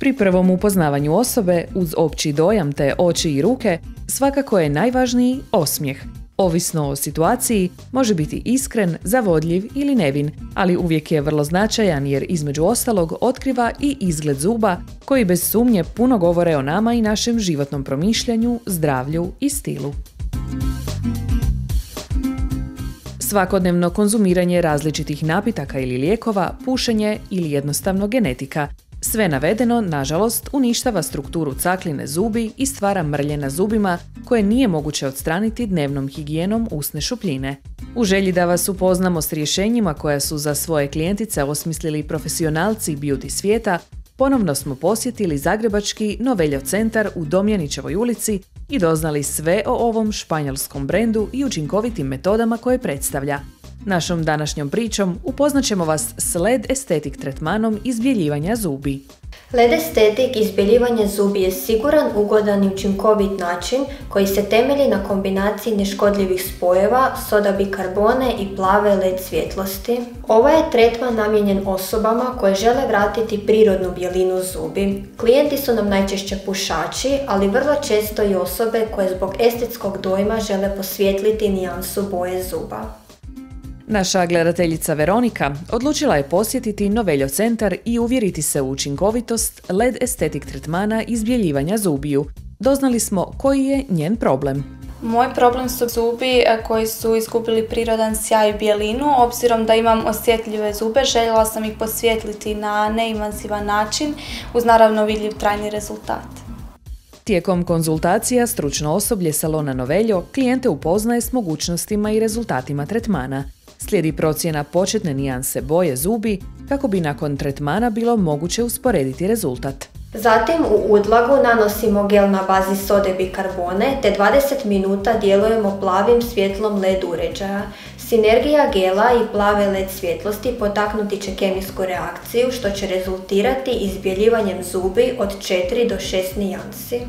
Pri prvom upoznavanju osobe, uz opći dojam te oči i ruke, svakako je najvažniji osmijeh. Ovisno o situaciji, može biti iskren, zavodljiv ili nevin, ali uvijek je vrlo značajan jer između ostalog otkriva i izgled zuba koji bez sumnje puno govore o nama i našem životnom promišljanju, zdravlju i stilu. Svakodnevno konzumiranje različitih napitaka ili lijekova, pušenje ili jednostavno genetika – sve navedeno, nažalost, uništava strukturu cakline zubi i stvara mrlje na zubima koje nije moguće odstraniti dnevnom higijenom usne šupljine. U želji da vas upoznamo s rješenjima koja su za svoje klijentice osmislili profesionalci beauty svijeta, ponovno smo posjetili Zagrebački Noveljo centar u Domjanićevoj ulici i doznali sve o ovom španjolskom brendu i učinkovitim metodama koje predstavlja. Našom današnjom pričom upoznat ćemo vas s LED estetik tretmanom izbjeljivanja zubi. LED estetik izbjeljivanja zubi je siguran, ugodan i učinkovit način koji se temelji na kombinaciji neškodljivih spojeva, soda bikarbone i plave LED svjetlosti. Ovaj je tretman namijenjen osobama koje žele vratiti prirodnu bjelinu zubi. Klijenti su nam najčešće pušači, ali vrlo često i osobe koje zbog estetskog dojma žele posvijetliti nijansu boje zuba. Naša gledateljica Veronika odlučila je posjetiti Noveljo centar i uvjeriti se u učinkovitost LED estetik tretmana izbjeljivanja zubiju. Doznali smo koji je njen problem. Moj problem su zubi e, koji su izgubili prirodan sjaj i bijelinu. Obzirom da imam osjetljive zube, željela sam ih posvijetliti na neinvazivan način uz naravno vidljiv trajni rezultat. Tijekom konzultacija stručno osoblje salona Noveljo klijente upoznaje s mogućnostima i rezultatima tretmana – Slijedi procjena početne nijanse boje zubi kako bi nakon tretmana bilo moguće usporediti rezultat. Zatim u udlagu nanosimo gel na bazi sode bikarbone te 20 minuta djelujemo plavim svjetlom LED uređaja. Sinergija gela i plave LED svjetlosti potaknuti će kemijsku reakciju što će rezultirati izbjeljivanjem zubi od 4 do 6 nijansi.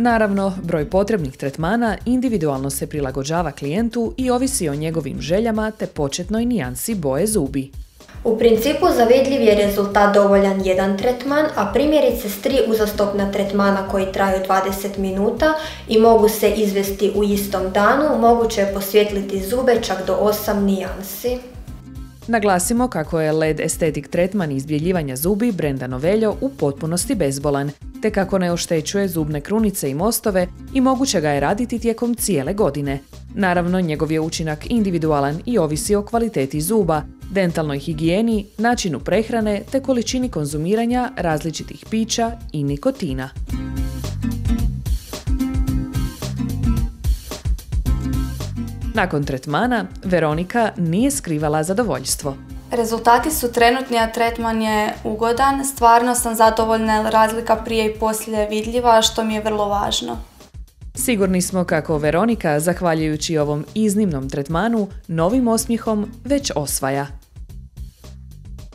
Naravno, broj potrebnih tretmana individualno se prilagođava klijentu i ovisi o njegovim željama te početnoj nijansi boje zubi. U principu za vidljiv je rezultat dovoljan jedan tretman, a primjerice s tri uzastopna tretmana koji traju 20 minuta i mogu se izvesti u istom danu, moguće je posvjetliti zube čak do 8 nijansi. Naglasimo kako je LED estetik tretman izbjeljivanja zubi Brenda Noveljo u potpunosti bezbolan, te kako ne oštećuje zubne krunice i mostove i moguće ga je raditi tijekom cijele godine. Naravno, njegov je učinak individualan i ovisi o kvaliteti zuba, dentalnoj higijeni, načinu prehrane te količini konzumiranja različitih pića i nikotina. Nakon tretmana, Veronika nije skrivala zadovoljstvo. Rezultati su trenutni, a tretman je ugodan. Stvarno sam zadovoljna, razlika prije i poslije vidljiva, što mi je vrlo važno. Sigurni smo kako Veronika, zahvaljujući ovom iznimnom tretmanu, novim osmijehom već osvaja.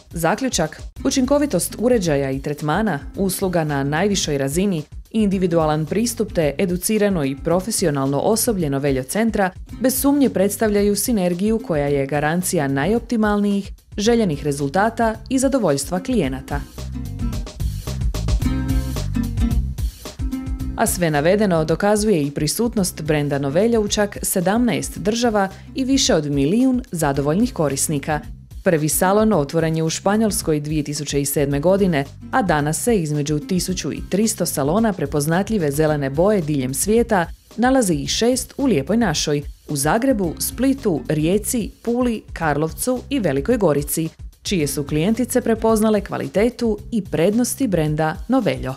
Zaključak, učinkovitost uređaja i tretmana, usluga na najvišoj razini, individualan pristup te educirano i profesionalno osobljeno veljo centra bez sumnje predstavljaju sinergiju koja je garancija najoptimalnijih, željenih rezultata i zadovoljstva klijenata. A sve navedeno dokazuje i prisutnost brenda Novelja u čak 17 država i više od milijun zadovoljnih korisnika – Prvi salon otvoren je u Španjolskoj 2007. godine, a danas se između 1300 salona prepoznatljive zelene boje diljem svijeta nalazi i šest u Lijepoj našoj, u Zagrebu, Splitu, Rijeci, Puli, Karlovcu i Velikoj Gorici, čije su klijentice prepoznale kvalitetu i prednosti brenda Noveljo.